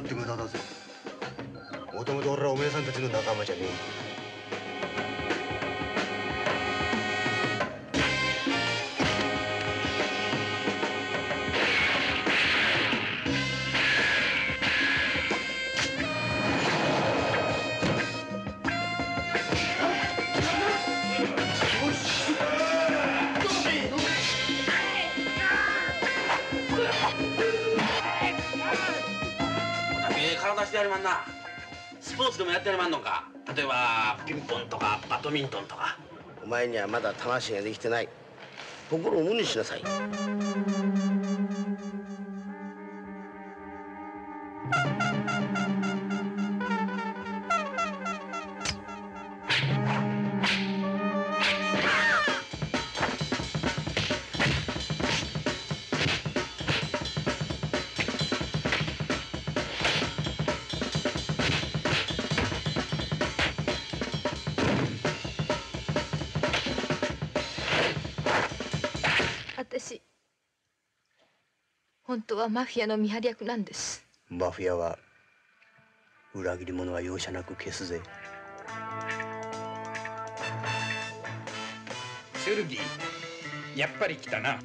って無駄だぜ。もともと俺はお前さんたちの仲間じゃねえ体してやりまんな。スポーツでもやってやりまんのか。例えばピンポンとかバドミントンとか。お前にはまだ魂ができてない。心を無にしなさい。本当はマフィアの見張り役なんです。マフィアは裏切り者は容赦なく消すぜ。シュルギーやっぱり来たな